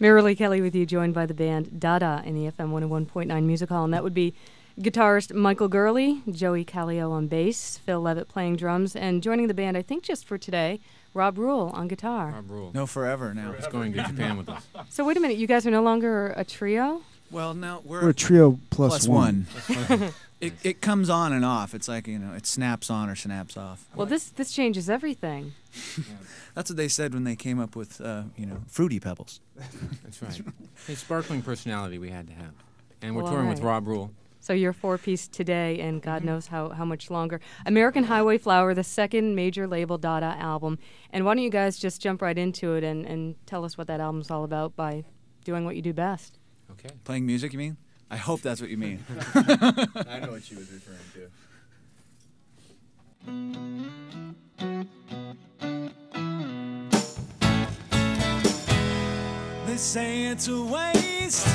Merrilee Kelly with you, joined by the band Dada in the FM 101.9 Music Hall. And that would be guitarist Michael Gurley, Joey Calio on bass, Phil Leavitt playing drums, and joining the band, I think just for today, Rob Rule on guitar. Rob Rule. No, forever now. He's going to Japan with us. So wait a minute, you guys are no longer a trio? Well, no, we're, We're a trio plus, plus one. one. it, it comes on and off. It's like, you know, it snaps on or snaps off. Well, this this changes everything. That's what they said when they came up with, uh, you know, Fruity Pebbles. That's right. A sparkling personality we had to have. And we're Well, touring with. Rob Rule. So you're four piece today, and God knows how, how much longer. American Highway Flower, the second major label Dada album. And why don't you guys just jump right into it and, and tell us what that album's all about by doing what you do best? Okay. Playing music, you mean? I hope that's what you mean. I know what she was referring to. They say it's a waste,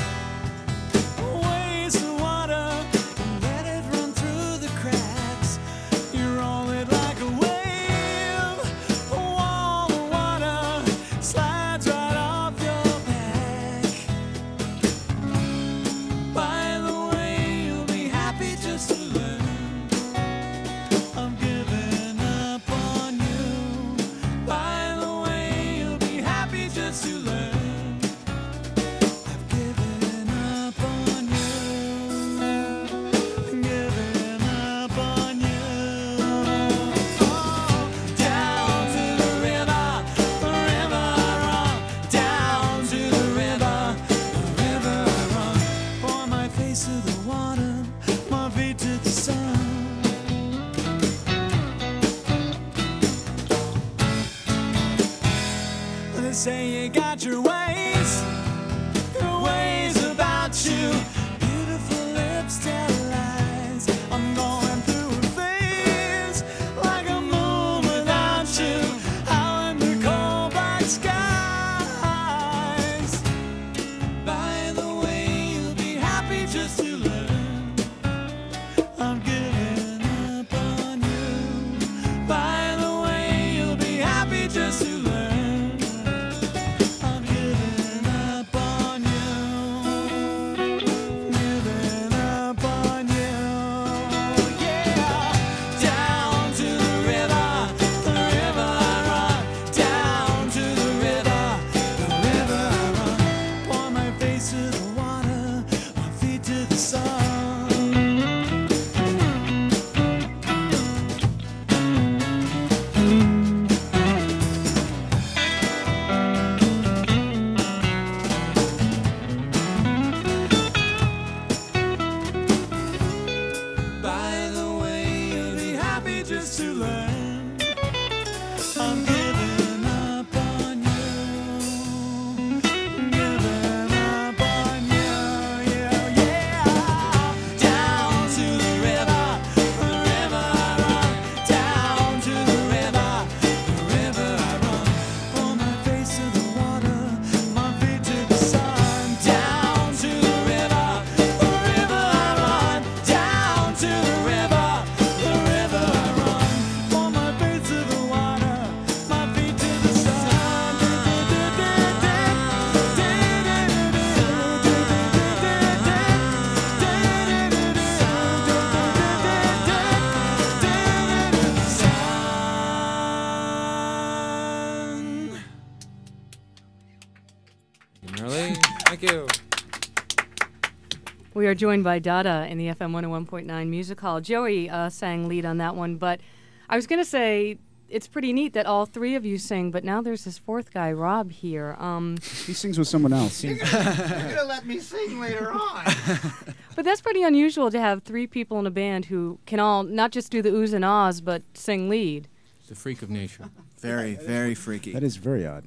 We are joined by Dada in the FM 101.9 Music Hall. Joey uh, sang lead on that one, but I was going to say it's pretty neat that all three of you sing, but now there's this fourth guy, Rob, here. Um, He sings with someone else. You're gonna let me sing later on. but that's pretty unusual to have three people in a band who can all not just do the oohs and ahs, but sing lead. It's a freak of nature. Very, very freaky. That is very odd.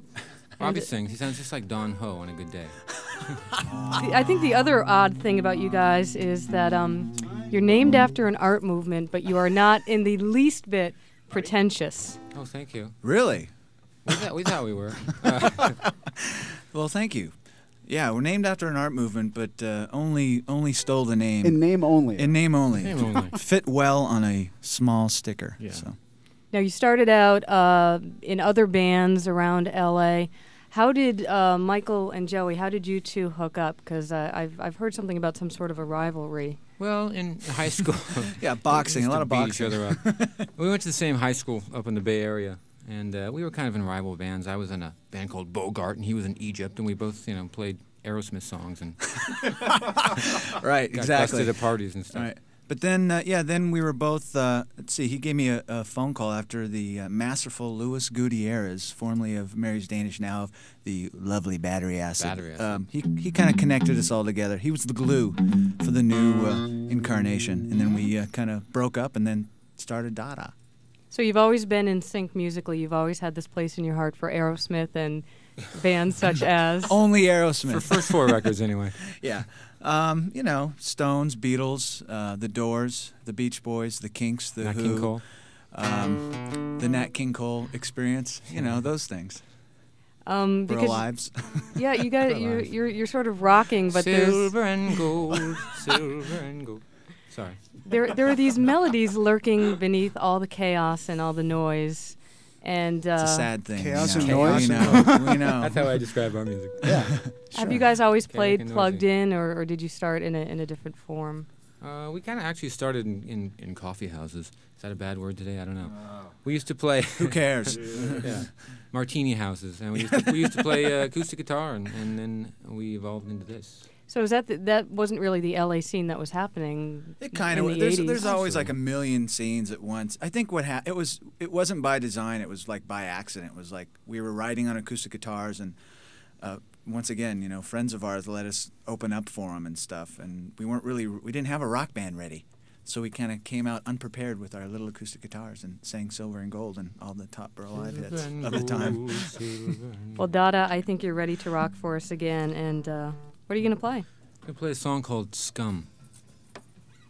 Robbie sings. He sounds just like Don Ho on a good day. The- I think the other odd thing about you guys is that um, you're named after an art movement, but you are not in the least bit pretentious. Oh, thank you. Really? We thought we, thought we were. Uh, Well, thank you. Yeah, we're named after an art movement, but uh, only only stole the name. In name only. In name only. Name only. Fit well on a small sticker. Yeah. So. Now, you started out uh, in other bands around LA. How did uh, Michael and Joey? How did you two hook up? Because uh, I've I've heard something about some sort of a rivalry. Well, in high school, Yeah, boxing, a lot of beat boxing. Each other up. we went to the same high school up in the Bay Area, and uh, we were kind of in rival bands. I was in a band called Bogart, and he was in Egypt, and we both, you know, played Aerosmith songs and right, got exactly. busted at parties and stuff. Right. But then, uh, yeah, then we were both. Uh, let's see. He gave me a, a phone call after the uh, masterful Louis Gutierrez, formerly of Mary's Danish, now of the lovely Battery Acid. Battery Acid. Um, he he kind of connected us all together. He was the glue for the new uh, incarnation, and then we uh, kind of broke up, and then started Dada. So you've always been in sync musically. You've always had this place in your heart for Aerosmith and bands such as. Only Aerosmith For Aerosmith. first four records, anyway. yeah. Um, you know, Stones, Beatles, uh, The Doors, The Beach Boys, The Kinks, The Nat Who, King Cole. Um, the Nat King Cole experience. You know, those things. Um, Burl because Ives. yeah, you got Burl you're, you're you're sort of rocking, but there's silver and gold, silver and gold. Sorry. there there are these melodies lurking beneath all the chaos and all the noise, and uh, It's a sad thing. Chaos we and noise. We know. we know. That's how I describe our music. Yeah. have you guys always played plugged in, or, or did you start in a in a different form? Uh, we kind of actually started in, in, in coffee houses. Is that a bad word today? I don't know. We used to play Who cares? yeah, martini houses, and we used to, we used to play uh, acoustic guitar, and, and then we evolved into this. So is that the, that wasn't really the LA scene that was happening? It kind in of the there's 80s? there's always like a million scenes at once. I think what ha- it was it wasn't by design. It was like by accident. It was like we were writing on acoustic guitars and. Uh, once again, you know, friends of ours let us open up for them and stuff, and we weren't really, we didn't have a rock band ready, so we kind of came out unprepared with our little acoustic guitars and sang "Silver and Gold" and all the top Burl Ive hits of the time. gold, silver and Well, Dada, I think you're ready to rock for us again. And uh, what are you gonna play? I'm gonna play a song called "Scum."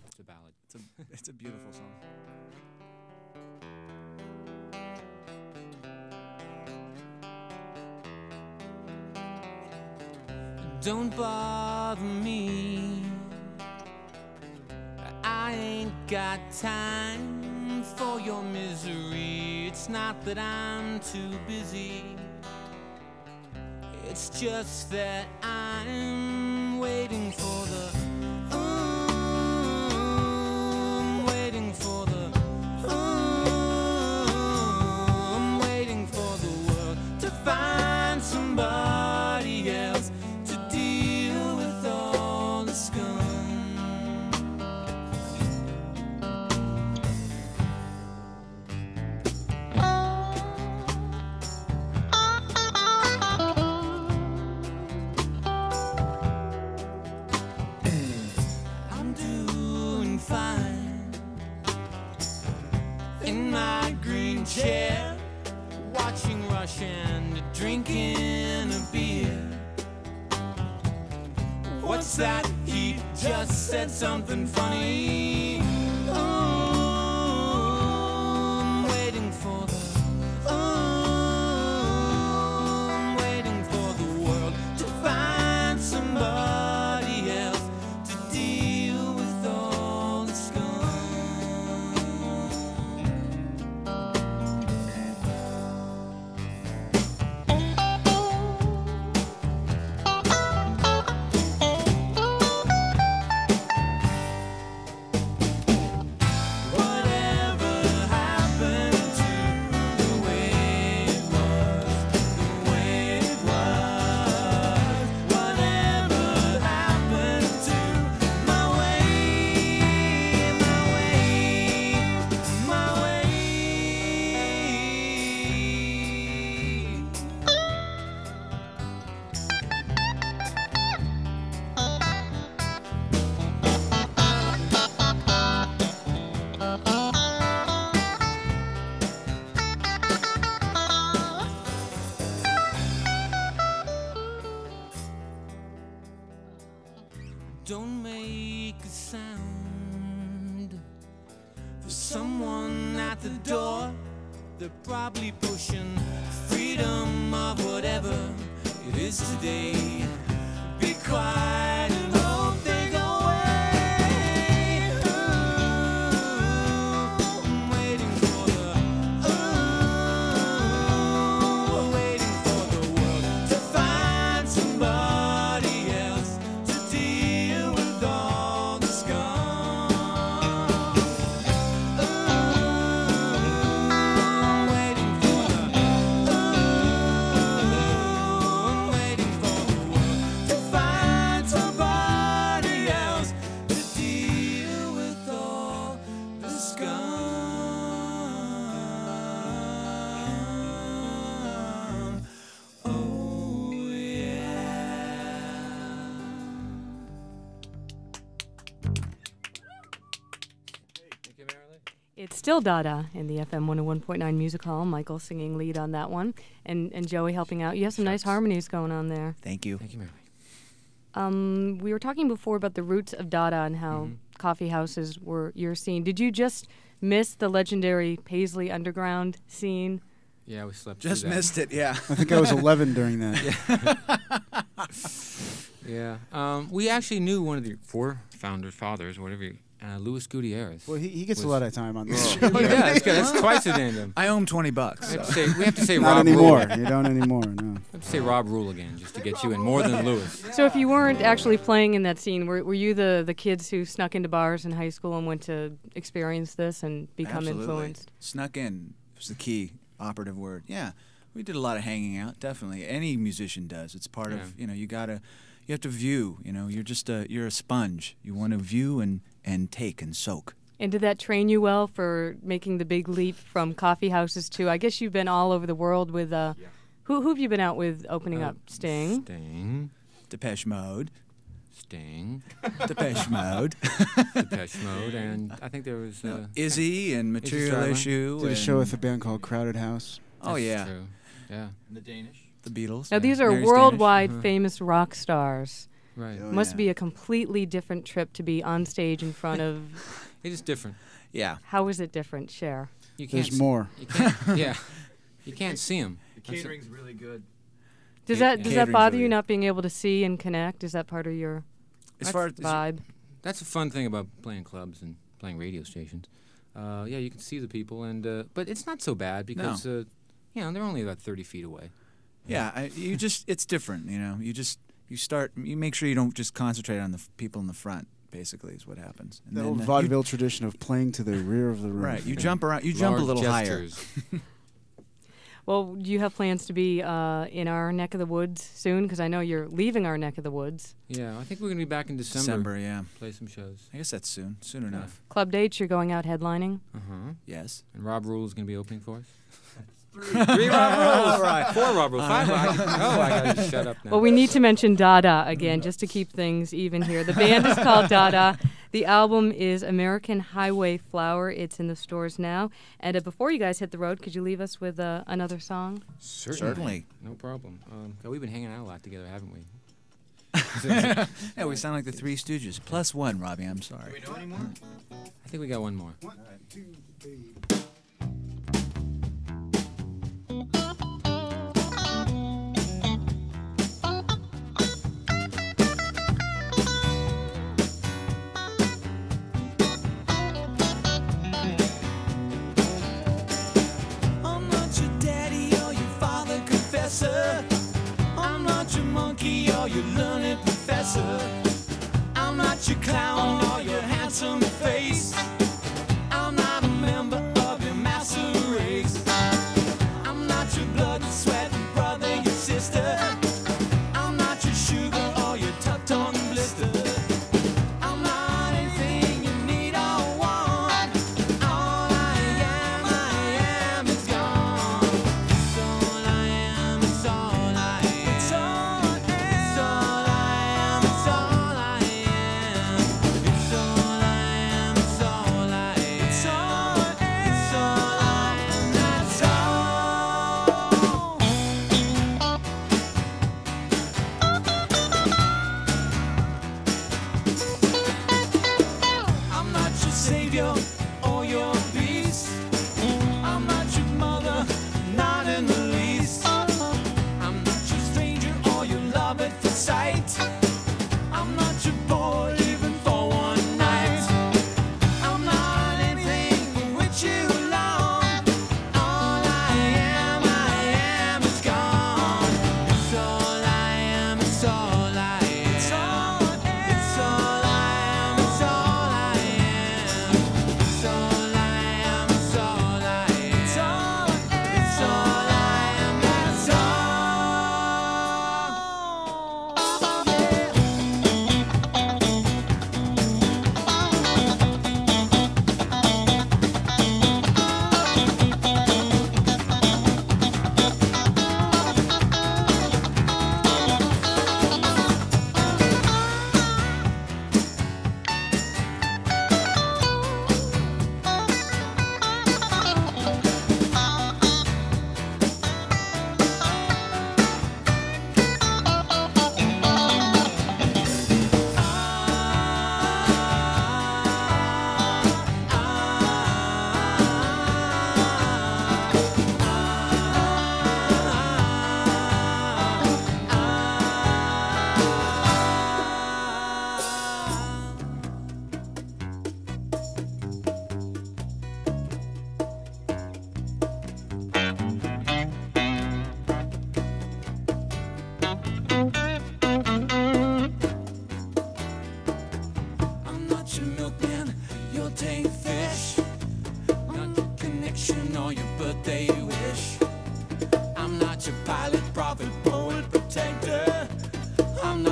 It's a ballad. It's a, it's a beautiful song. Don't bother me. I ain't got time for your misery. It's not that I'm too busy. It's just that I'm waiting still Dada in the FM 101.9 Music Hall. Michael singing lead on that one, and and Joey helping out. You have some nice harmonies going on there. Thank you. Thank you, Mary. Um, we were talking before about the roots of Dada and how Mhm. coffee houses were your scene. Did you just miss the legendary Paisley Underground scene? Yeah, we slept. Just that. missed it. Yeah. I think I was 11 during that. Yeah. Um, we actually knew one of the four founders, fathers, whatever, you- uh, Luis Gutierrez. Well, he, he gets a lot of time on this show. Oh, yeah, that's good. That's twice a tandem. I owe him twenty bucks. We have to so. say, we have to say Not Rob anymore. Rule. You don't anymore. No. We have to say Rob Rule again, just to get you in more than Lewis. So if you weren't actually playing in that scene, were, were you the, the kids who snuck into bars in high school and went to experience this and become Absolutely. influenced? Snuck in was the key operative word. Yeah, we did a lot of hanging out. Definitely, any musician does. It's part Yeah. of you know you gotta you have to view. You know, you're just a you're a sponge. You want to view and and take and soak. And did that train you well for making the big leap from coffee houses to? I guess you've been all over the world with. Uh, who who have you been out with opening Uh, up? Sting. Sting. Depeche Mode. Sting. Depeche Mode. Depeche Mode, and I think there was. Uh, Izzy and Material Stradlin. Issue. Did a show with a band called Crowded House. Oh that's yeah, True. Yeah. And the Danish. the Beatles. Now yeah. these are Mary's worldwide Uh-huh. famous rock stars. Right. Oh, Must yeah. be a completely different trip to be on stage in front of. It is different. Danish. Yeah. How is it different? Share. You can't. There's s- more. You can't. yeah. You can't see them. The catering's really good. Does Ca- that does that bother really you not being able to see and connect? Is that part of your As far as vibe? That's a fun thing about playing clubs and playing radio stations. Uh, yeah, you can see the people, and uh, but it's not so bad because uh, you know they're only about thirty feet away. Yeah, I, you just it's different, you know. You just you start you make sure you don't just concentrate on the f- people in the front. Basically, is what happens. And That then, old uh, you- vaudeville tradition of playing to the rear of the room. right, you jump around. You jump a Large little higher. Well, do you have plans to be uh, in our neck of the woods soon? Because I know you're leaving our neck of the woods. Yeah, I think we're gonna be back in December. December, yeah. Play some shows. I guess that's soon. Soon enough. Club dates, you're going out headlining. Uh huh. Yes. And Rob Rule is gonna be opening for us. Three Rob Rules. All right. Four Rob Rules. Five. I can- oh, I gotta shut up now. Well, we need to mention Dada again, just to keep things even here. The band is called Dada. The album is American Highway Flower. It's in the stores now. And uh, before you guys hit the road, could you leave us with uh, another song? Certainly. No problem. Um, God, we've been hanging out a lot together, haven't we? Yeah, we sound like the Three Stooges. Plus one, Robbie. I'm sorry. know anymore? I think we got one more. I'm professor. I'm not your clown or your handsome face.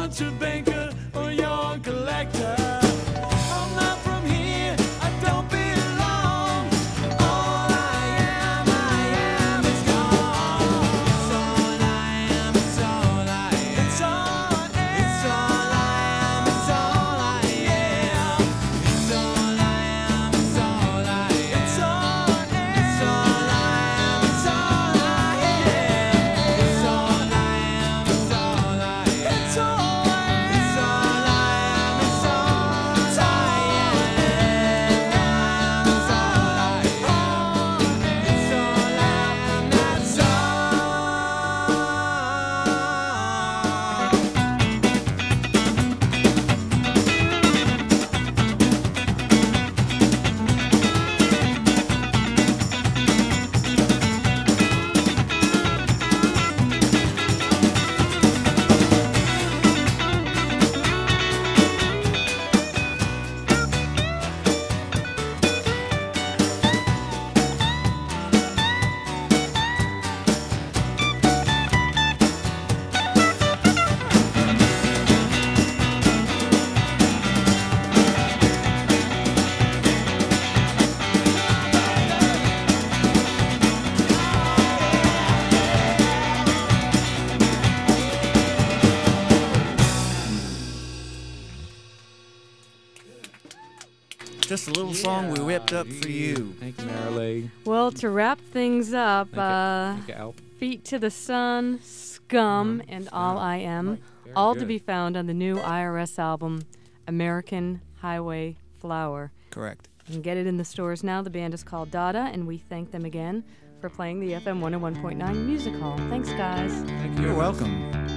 bunch of Just a little song we whipped up for you. Thank you, Merrilee. Well, to wrap things up, uh, you, Feet to the Sun, Scum, and All I Am, Very all to be found on the new IRS album, American Highway Flower. Correct. You can get it in the stores now. The band is called Dada, and we thank them again for playing the FM 101.9 Music Hall. Thanks, guys. Thank you. You're welcome.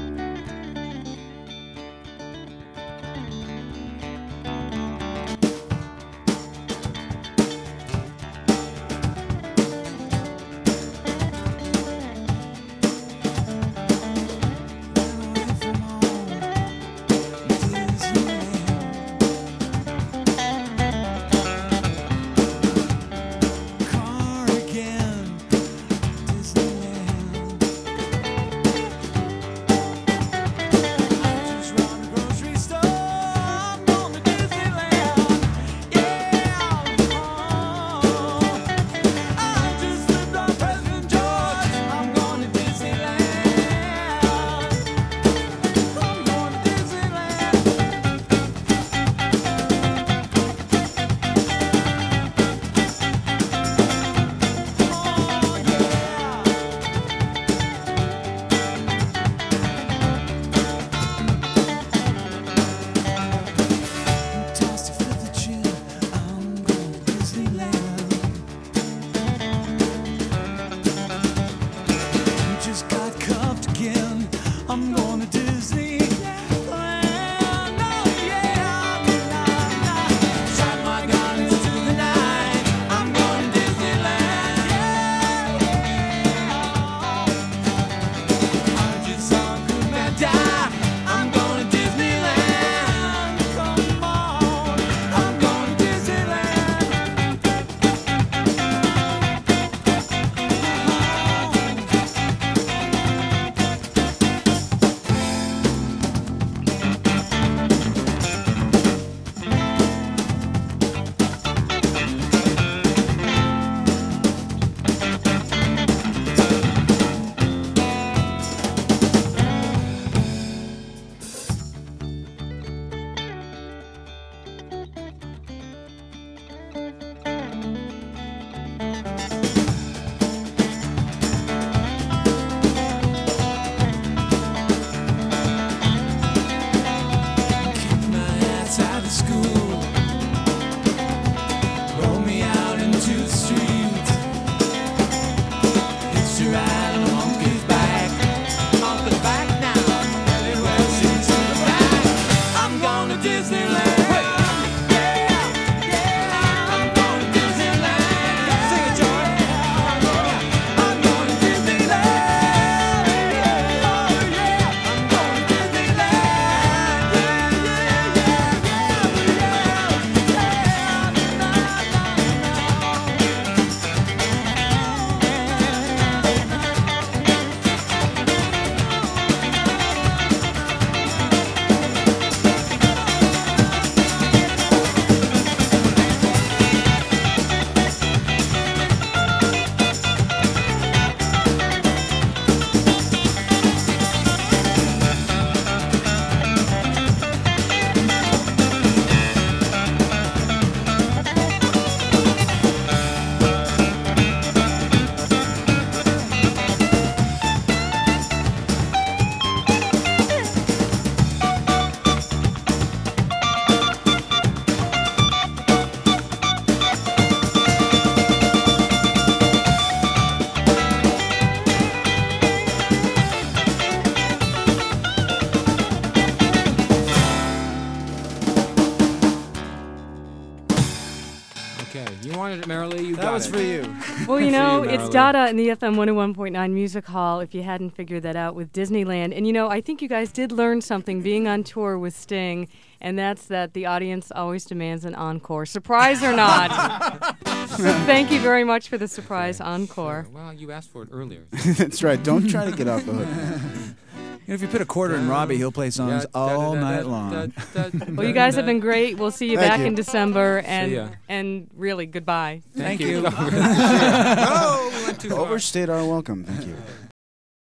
Wanted it, Merrilee. You That got was it. for you. Well, you know, you, it's Marilyn. Dada in the FM 101.9 Music Hall, if you hadn't figured that out with Disneyland. And, you know, I think you guys did learn something being on tour with Sting, and that's that the audience always demands an encore. Surprise or not. so thank you very much for the surprise encore. Sure. Well, you asked for it earlier. That's right. Don't try to get off the hook. You know, if you put a quarter in Robbie, he'll play songs Yeah, all da- da- night da- long. da- da- Well, you guys have been great. We'll see you Thank back you. in December, and and really goodbye. Thank you. you. oh, we went too. Overstayed our welcome. Thank you.